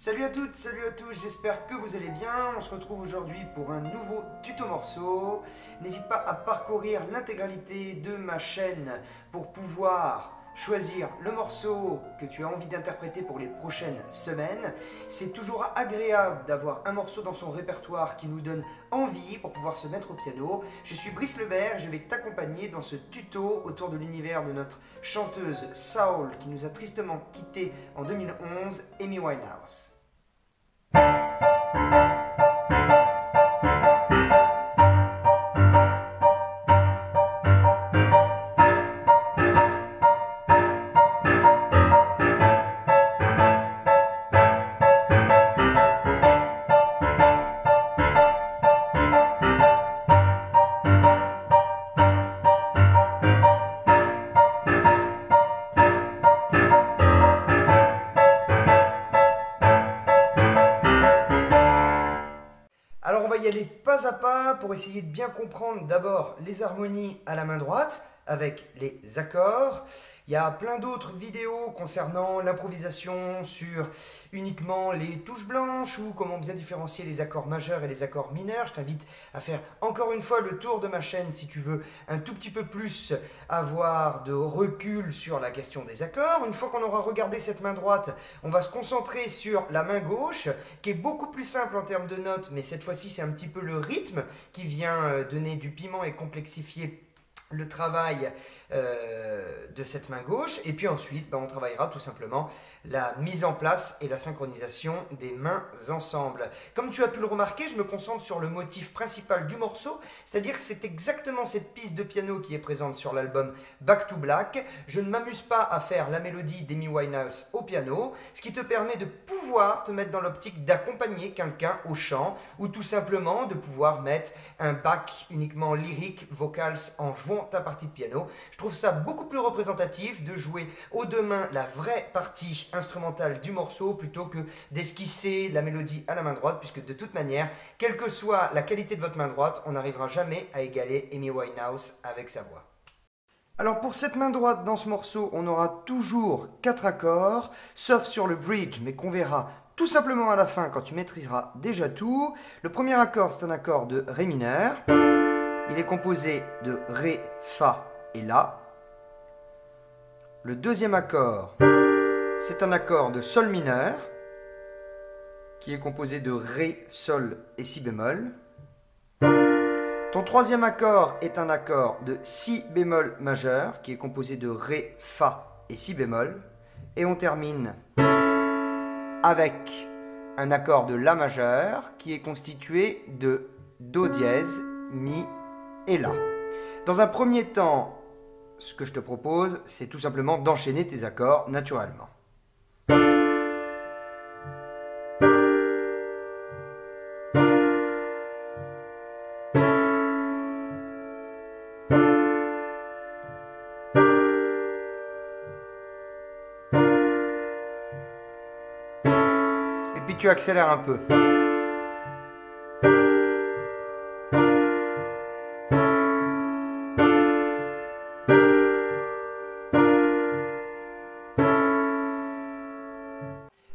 Salut à toutes, salut à tous, j'espère que vous allez bien. On se retrouve aujourd'hui pour un nouveau tuto morceau. N'hésite pas à parcourir l'intégralité de ma chaîne pour pouvoir choisir le morceau que tu as envie d'interpréter pour les prochaines semaines. C'est toujours agréable d'avoir un morceau dans son répertoire qui nous donne envie pour pouvoir se mettre au piano. Je suis Brice Lebert je vais t'accompagner dans ce tuto autour de l'univers de notre chanteuse Saul qui nous a tristement quitté en 2011, Amy Winehouse. Alors pour essayer de bien comprendre d'abord les harmonies à la main droite avec les accords. Il y a plein d'autres vidéos concernant l'improvisation sur uniquement les touches blanches ou comment bien différencier les accords majeurs et les accords mineurs. Je t'invite à faire encore une fois le tour de ma chaîne si tu veux un tout petit peu plus avoir de recul sur la question des accords. Une fois qu'on aura regardé cette main droite, on va se concentrer sur la main gauche qui est beaucoup plus simple en termes de notes, mais cette fois-ci c'est un petit peu le rythme qui vient euh, donner du piment et complexifier le travail euh, de cette main gauche. Et puis ensuite, ben, on travaillera tout simplement la mise en place et la synchronisation des mains ensemble. Comme tu as pu le remarquer, je me concentre sur le motif principal du morceau, c'est-à-dire c'est exactement cette piste de piano qui est présente sur l'album Back to Black. Je ne m'amuse pas à faire la mélodie d'Amy Winehouse au piano, ce qui te permet de pouvoir te mettre dans l'optique d'accompagner quelqu'un au chant ou tout simplement de pouvoir mettre un back uniquement lyrique, vocals en jouant ta partie de piano. Je trouve ça beaucoup plus représentatif de jouer aux deux mains la vraie partie instrumentale du morceau plutôt que d'esquisser la mélodie à la main droite, puisque de toute manière, quelle que soit la qualité de votre main droite, on n'arrivera jamais à égaler Amy Winehouse avec sa voix. Alors pour cette main droite dans ce morceau, on aura toujours quatre accords, sauf sur le bridge, mais qu'on verra tout simplement à la fin quand tu maîtriseras déjà tout. Le premier accord, c'est un accord de Ré mineur. Il est composé de Ré, Fa et La. Le deuxième accord, c'est un accord de Sol mineur, qui est composé de Ré, Sol et Si bémol. Ton troisième accord est un accord de Si bémol majeur, qui est composé de Ré, Fa et Si bémol. Et on termine avec un accord de La majeur, qui est constitué de Do dièse, Mi et La. Dans un premier temps, ce que je te propose, c'est tout simplement d'enchaîner tes accords naturellement. Tu accélères un peu.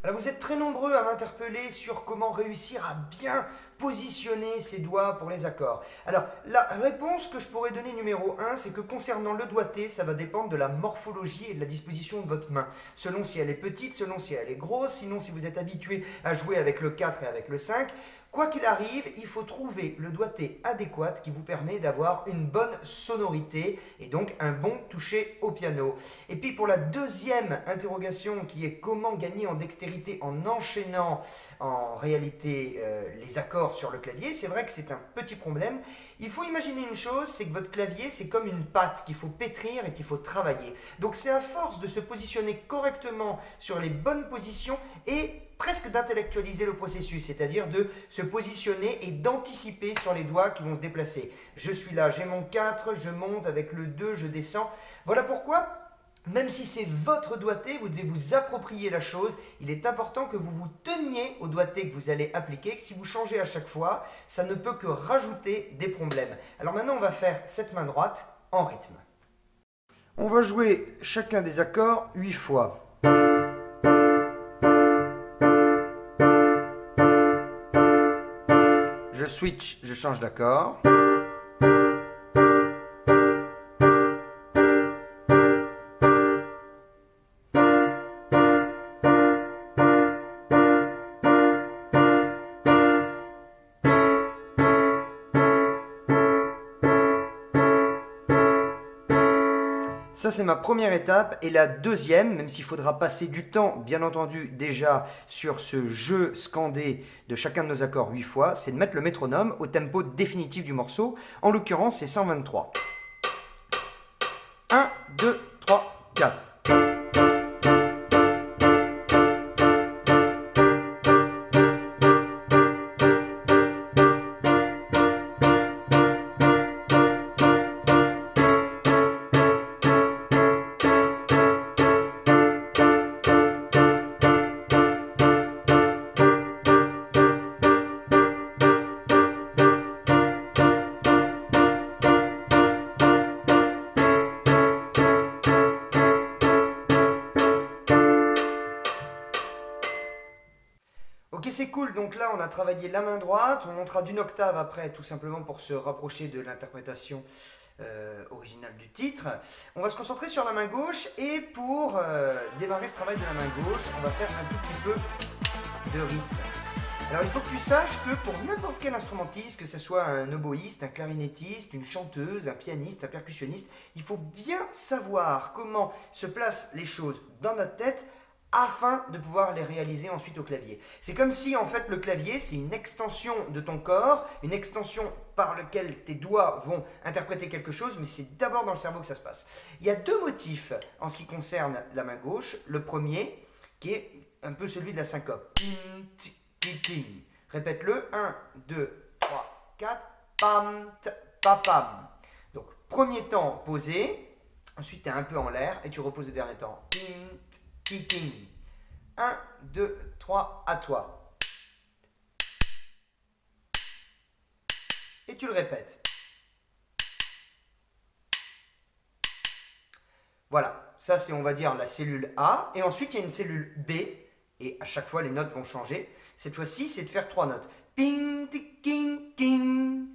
Alors vous êtes très nombreux à m'interpeller sur comment réussir à bien positionner ses doigts pour les accords. Alors la réponse que je pourrais donner numéro 1, c'est que concernant le doigté, ça va dépendre de la morphologie et de la disposition de votre main. Selon si elle est petite, selon si elle est grosse, sinon si vous êtes habitué à jouer avec le 4 et avec le 5, Quoi qu'il arrive, il faut trouver le doigté adéquat qui vous permet d'avoir une bonne sonorité et donc un bon toucher au piano. Et puis pour la deuxième interrogation qui est comment gagner en dextérité en enchaînant en réalité euh, les accords sur le clavier, c'est vrai que c'est un petit problème. Il faut imaginer une chose, c'est que votre clavier c'est comme une pâte qu'il faut pétrir et qu'il faut travailler. Donc c'est à force de se positionner correctement sur les bonnes positions et presque d'intellectualiser le processus, c'est-à-dire de se positionner et d'anticiper sur les doigts qui vont se déplacer. Je suis là, j'ai mon 4, je monte avec le 2, je descends. Voilà pourquoi, même si c'est votre doigté, vous devez vous approprier la chose. Il est important que vous vous teniez au doigté que vous allez appliquer, que si vous changez à chaque fois, ça ne peut que rajouter des problèmes. Alors maintenant, on va faire cette main droite en rythme. On va jouer chacun des accords 8 fois. Je switch, je change d'accord. Ça, c'est ma première étape. Et la deuxième, même s'il faudra passer du temps, bien entendu, déjà sur ce jeu scandé de chacun de nos accords 8 fois, c'est de mettre le métronome au tempo définitif du morceau. En l'occurrence, c'est 123. 1, 2, 3, 4. Travaillé la main droite. On montera d'une octave après, tout simplement pour se rapprocher de l'interprétation euh, originale du titre. On va se concentrer sur la main gauche. Et pour euh, démarrer ce travail de la main gauche, on va faire un tout petit peu de rythme. Alors il faut que tu saches que pour n'importe quel instrumentiste, que ce soit un oboïste, un clarinettiste, une chanteuse, un pianiste, un percussionniste, il faut bien savoir comment se placent les choses dans notre tête afin de pouvoir les réaliser ensuite au clavier. C'est comme si en fait le clavier c'est une extension de ton corps, une extension par laquelle tes doigts vont interpréter quelque chose, mais c'est d'abord dans le cerveau que ça se passe. Il y a deux motifs en ce qui concerne la main gauche. Le premier qui est un peu celui de la syncope. Répète-le. 1, 2, 3, 4. Pam, pam. Donc premier temps posé, ensuite tu es un peu en l'air et tu reposes le dernier temps. 1, 2, 3, à toi. Et tu le répètes. Voilà, ça c'est on va dire la cellule A. Et ensuite il y a une cellule B. Et à chaque fois les notes vont changer. Cette fois-ci c'est de faire trois notes. Ping, king, king.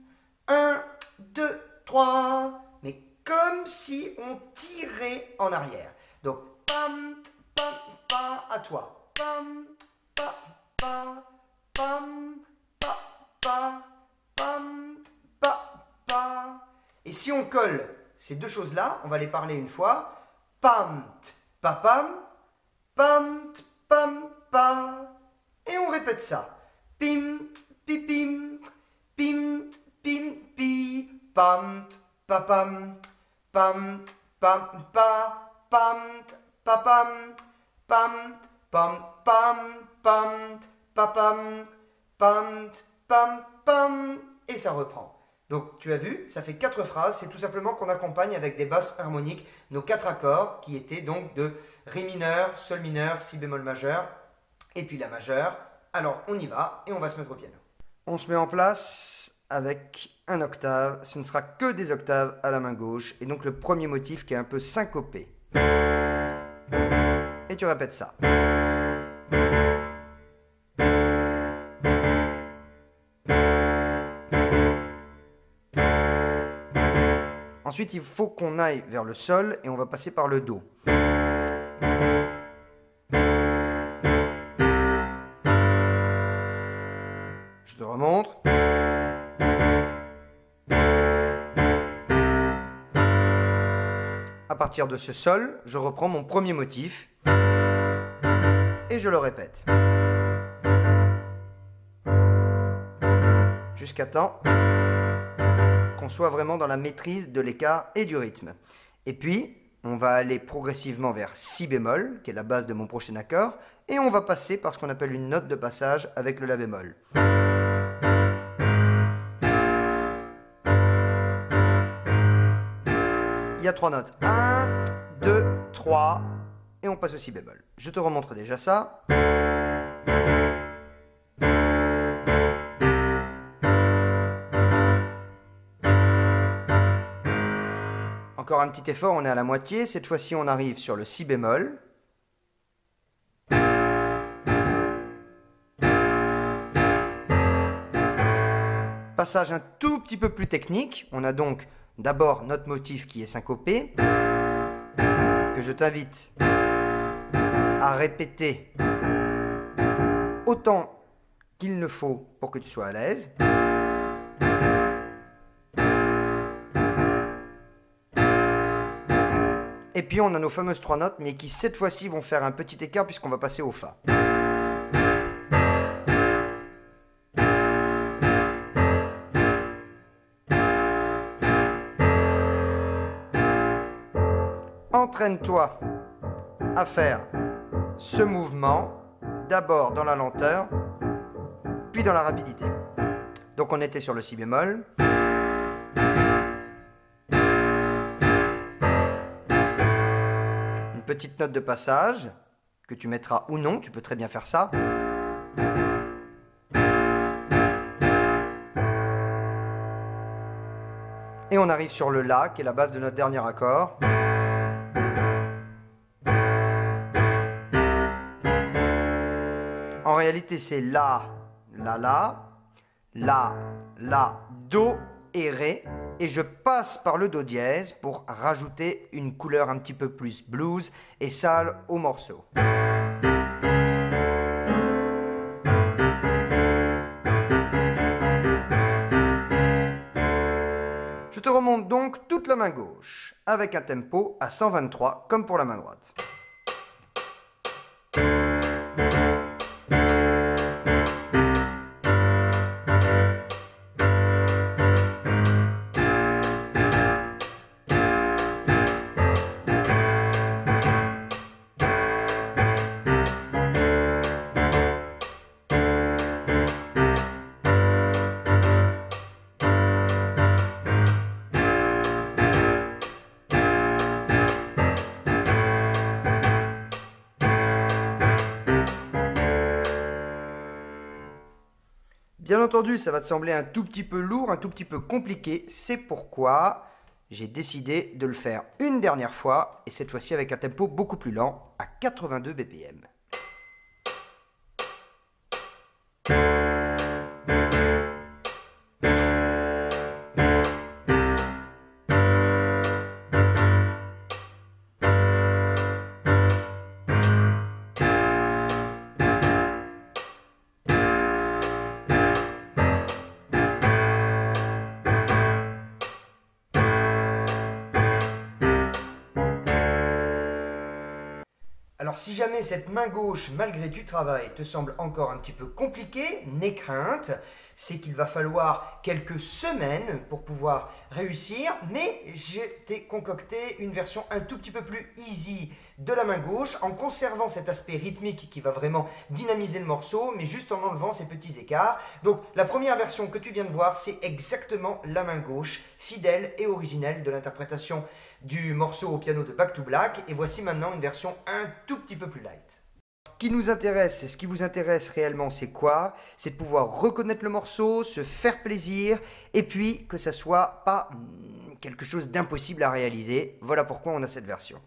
1, 2, 3. Mais comme si on tirait en arrière. Donc, pam, pa, à toi. Pam, pa, pa, pam, pa, pa, pam, pa, pa. Et si on colle ces deux choses-là, on va les parler une fois. Pam, pa, pam, pam, pam, pa. Et on répète ça. Pim, pi, pim, pim, pim, pi, pam, pa, pam, pam, pam, pa, pam, pa, pam, pam, pam, pam, pam, pam, pam, pam, pam, et ça reprend. Donc tu as vu, ça fait quatre phrases, c'est tout simplement qu'on accompagne avec des basses harmoniques nos quatre accords qui étaient donc de Ré mineur, Sol mineur, Si bémol majeur, et puis la majeure. Alors on y va et on va se mettre au piano. On se met en place avec un octave, ce ne sera que des octaves à la main gauche, et donc le premier motif qui est un peu syncopé et tu répètes ça. Ensuite, il faut qu'on aille vers le sol et on va passer par le do. Je te remonte. À partir de ce sol, je reprends mon premier motif et je le répète. Jusqu'à temps qu'on soit vraiment dans la maîtrise de l'écart et du rythme. Et puis, on va aller progressivement vers si bémol, qui est la base de mon prochain accord, et on va passer par ce qu'on appelle une note de passage avec le la bémol. Il y a trois notes. 1, 2, 3, on passe au si bémol. Je te remontre déjà ça. Encore un petit effort, on est à la moitié. Cette fois-ci, on arrive sur le si bémol. passage un tout petit peu plus technique. On a donc d'abord notre motif qui est syncopé, que je t'invite à répéter autant qu'il ne faut pour que tu sois à l'aise. Et puis on a nos fameuses trois notes, mais qui cette fois-ci vont faire un petit écart puisqu'on va passer au Fa. Entraîne-toi à faire ce mouvement, d'abord dans la lenteur, puis dans la rapidité. Donc on était sur le si bémol. Une petite note de passage que tu mettras ou non, tu peux très bien faire ça. Et on arrive sur le La, qui est la base de notre dernier accord. Réalité, c'est La, La, La, La, La, Do et Ré. Et je passe par le Do dièse pour rajouter une couleur un petit peu plus blues et sale au morceau. Je te remonte donc toute la main gauche, avec un tempo à 123 comme pour la main droite. Entendu, ça va te sembler un tout petit peu lourd, un tout petit peu compliqué. C'est pourquoi j'ai décidé de le faire une dernière fois, et cette fois-ci avec un tempo beaucoup plus lent, à 82 BPM. Si jamais cette main gauche, malgré du travail, te semble encore un petit peu compliquée, n'aie crainte, c'est qu'il va falloir quelques semaines pour pouvoir réussir, mais je t'ai concocté une version un tout petit peu plus easy de la main gauche, en conservant cet aspect rythmique qui va vraiment dynamiser le morceau, mais juste en enlevant ces petits écarts. Donc la première version que tu viens de voir, c'est exactement la main gauche, fidèle et originelle de l'interprétation du morceau au piano de Back to Black, et voici maintenant une version un tout petit peu plus light. Ce qui nous intéresse, ce qui vous intéresse réellement, c'est quoi? C'est de pouvoir reconnaître le morceau, se faire plaisir, et puis que ça soit pas hmm, quelque chose d'impossible à réaliser. Voilà pourquoi on a cette version.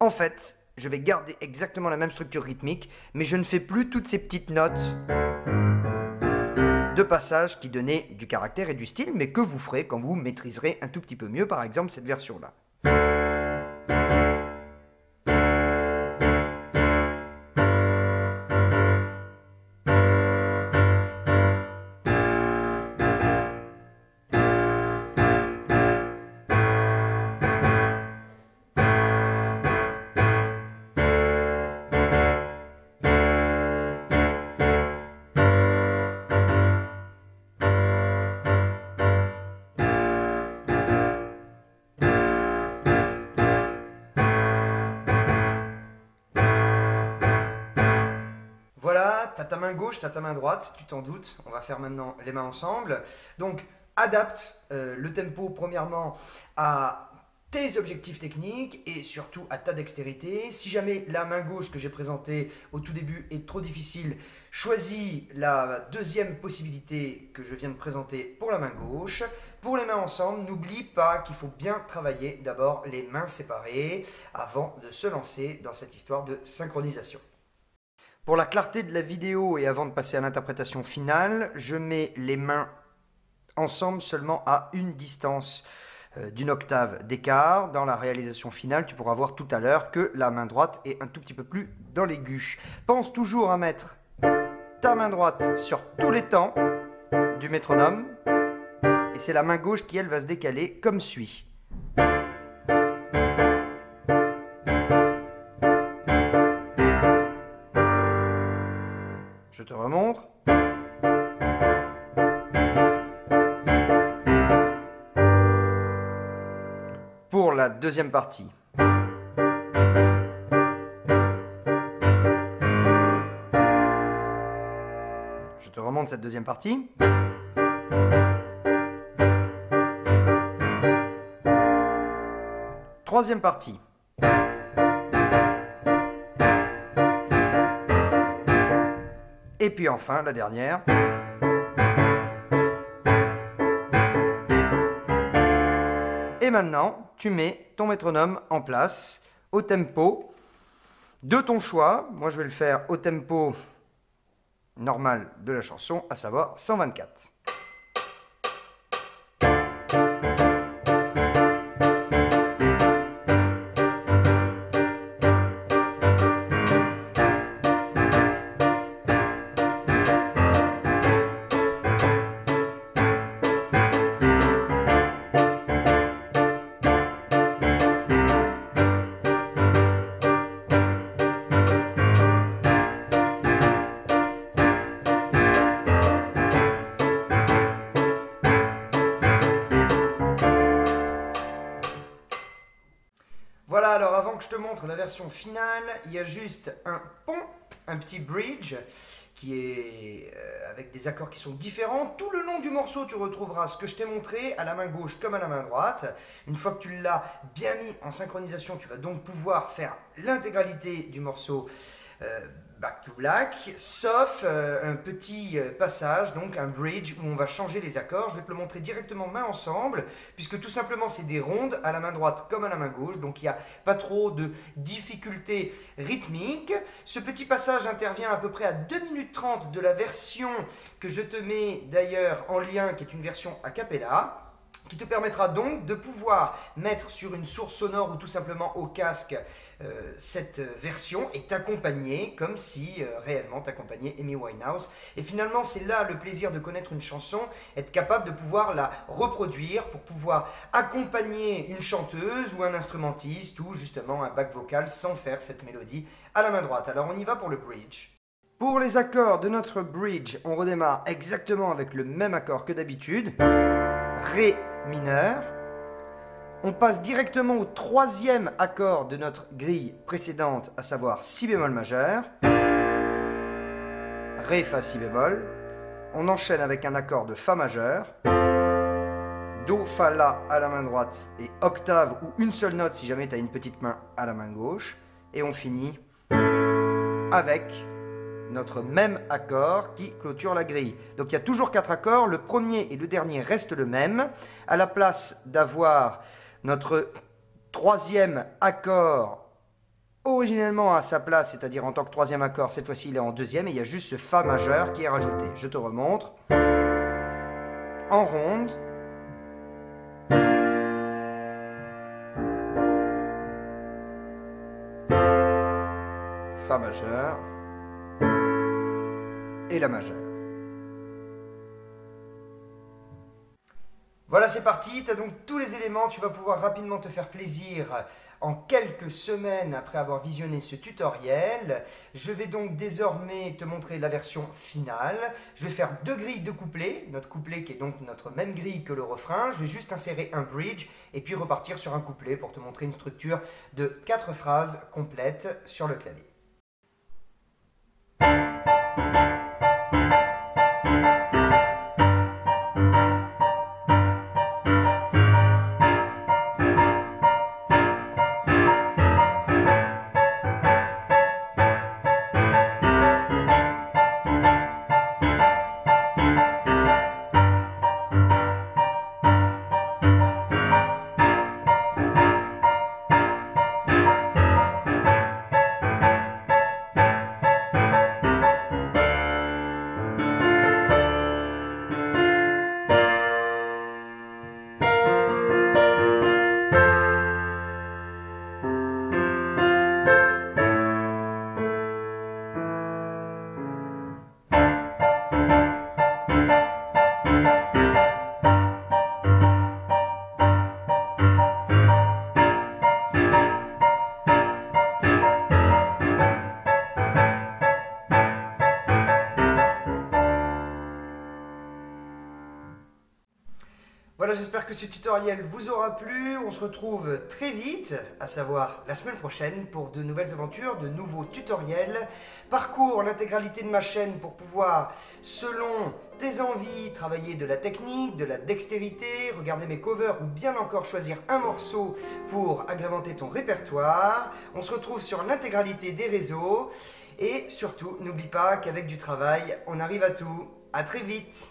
En fait, je vais garder exactement la même structure rythmique, mais je ne fais plus toutes ces petites notes de passage qui donnaient du caractère et du style, mais que vous ferez quand vous maîtriserez un tout petit peu mieux, par exemple, cette version-là. Voilà, tu as ta main gauche, tu as ta main droite, tu t'en doutes. On va faire maintenant les mains ensemble. Donc, adapte euh, le tempo premièrement à tes objectifs techniques et surtout à ta dextérité. Si jamais la main gauche que j'ai présentée au tout début est trop difficile, choisis la deuxième possibilité que je viens de présenter pour la main gauche. Pour les mains ensemble, n'oublie pas qu'il faut bien travailler d'abord les mains séparées avant de se lancer dans cette histoire de synchronisation. Pour la clarté de la vidéo et avant de passer à l'interprétation finale, je mets les mains ensemble seulement à une distance euh, d'une octave d'écart. Dans la réalisation finale, tu pourras voir tout à l'heure que la main droite est un tout petit peu plus dans l'aigu. Pense toujours à mettre ta main droite sur tous les temps du métronome. Et c'est la main gauche qui, elle, va se décaler comme suit. Te remontre. Pour la deuxième partie. Je te remonte cette deuxième partie. Troisième partie. Et puis enfin, la dernière. Et maintenant, tu mets ton métronome en place au tempo de ton choix. Moi, je vais le faire au tempo normal de la chanson, à savoir 124. La version finale, il y a juste un pont, un petit bridge, qui est euh, avec des accords qui sont différents. Tout le long du morceau, tu retrouveras ce que je t'ai montré à la main gauche comme à la main droite. Une fois que tu l'as bien mis en synchronisation, tu vas donc pouvoir faire l'intégralité du morceau. Euh, Back to Black, sauf euh, un petit euh, passage, donc un bridge où on va changer les accords. Je vais te le montrer directement main ensemble, puisque tout simplement c'est des rondes à la main droite comme à la main gauche, donc il n'y a pas trop de difficultés rythmiques. Ce petit passage intervient à peu près à 2 minutes 30 de la version que je te mets d'ailleurs en lien, qui est une version a cappella qui te permettra donc de pouvoir mettre sur une source sonore ou tout simplement au casque euh, cette version et t'accompagner comme si euh, réellement t'accompagnait Amy Winehouse. Et finalement, c'est là le plaisir de connaître une chanson, être capable de pouvoir la reproduire pour pouvoir accompagner une chanteuse ou un instrumentiste ou justement un back vocal sans faire cette mélodie à la main droite. Alors on y va pour le bridge. Pour les accords de notre bridge, on redémarre exactement avec le même accord que d'habitude. Ré mineur. On passe directement au troisième accord de notre grille précédente, à savoir Si bémol majeur. Ré, Fa, Si bémol. On enchaîne avec un accord de Fa majeur. Do, Fa, La à la main droite et octave ou une seule note si jamais tu as une petite main à la main gauche. Et on finit avec notre même accord qui clôture la grille. Donc il y a toujours quatre accords, le premier et le dernier restent le même. À la place d'avoir notre troisième accord originellement à sa place, c'est-à-dire en tant que troisième accord, cette fois-ci il est en deuxième et il y a juste ce Fa majeur qui est rajouté. Je te remontre. En ronde. Fa majeur et la majeure. Voilà, c'est parti, tu as donc tous les éléments, tu vas pouvoir rapidement te faire plaisir en quelques semaines après avoir visionné ce tutoriel. Je vais donc désormais te montrer la version finale. Je vais faire deux grilles de couplets, notre couplet qui est donc notre même grille que le refrain. Je vais juste insérer un bridge et puis repartir sur un couplet pour te montrer une structure de quatre phrases complètes sur le clavier. J'espère que ce tutoriel vous aura plu. On se retrouve très vite, à savoir la semaine prochaine, pour de nouvelles aventures, de nouveaux tutoriels. Parcours l'intégralité de ma chaîne pour pouvoir, selon tes envies, travailler de la technique, de la dextérité, regarder mes covers ou bien encore choisir un morceau pour agrémenter ton répertoire. On se retrouve sur l'intégralité des réseaux. Et surtout, n'oublie pas qu'avec du travail, on arrive à tout. À très vite